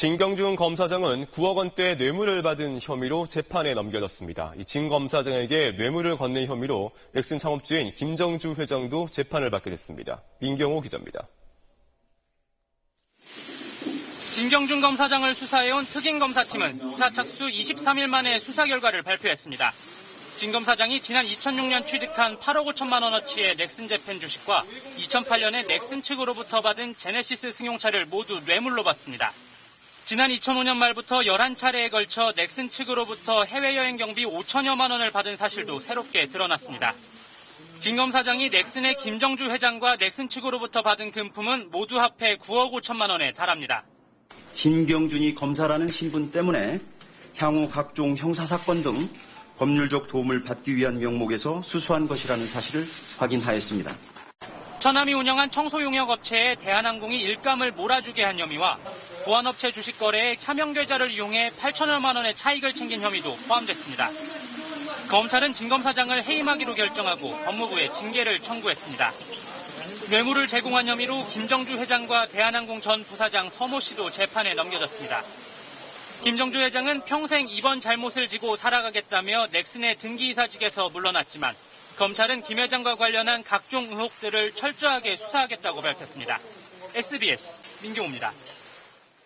진경준 검사장은 9억 원대 뇌물을 받은 혐의로 재판에 넘겨졌습니다. 진 검사장에게 뇌물을 건넨 혐의로 넥슨 창업주인 김정주 회장도 재판을 받게 됐습니다. 민경호 기자입니다. 진경준 검사장을 수사해온 특임검사팀은 수사 착수 23일 만에 수사 결과를 발표했습니다. 진 검사장이 지난 2006년 취득한 8억 5천만 원어치의 넥슨 재팬 주식과 2008년에 넥슨 측으로부터 받은 제네시스 승용차를 모두 뇌물로 받습니다. 지난 2005년 말부터 11차례에 걸쳐 넥슨 측으로부터 해외여행 경비 5천여만 원을 받은 사실도 새롭게 드러났습니다. 진 검사장이 넥슨의 김정주 회장과 넥슨 측으로부터 받은 금품은 모두 합해 9억 5천만 원에 달합니다. 진경준이 검사라는 신분 때문에 향후 각종 형사사건 등 법률적 도움을 받기 위한 명목에서 수수한 것이라는 사실을 확인하였습니다. 천남이 운영한 청소용역 업체에 대한항공이 일감을 몰아주게 한 혐의와 보안업체 주식 거래에 차명 계좌를 이용해 8천여만 원의 차익을 챙긴 혐의도 포함됐습니다. 검찰은 진 검사장을 해임하기로 결정하고 법무부에 징계를 청구했습니다. 뇌물을 제공한 혐의로 김정주 회장과 대한항공 전 부사장 서모 씨도 재판에 넘겨졌습니다. 김정주 회장은 평생 이번 잘못을 지고 살아가겠다며 넥슨의 등기이사직에서 물러났지만 검찰은 김 회장과 관련한 각종 의혹들을 철저하게 수사하겠다고 밝혔습니다. SBS 민경호입니다.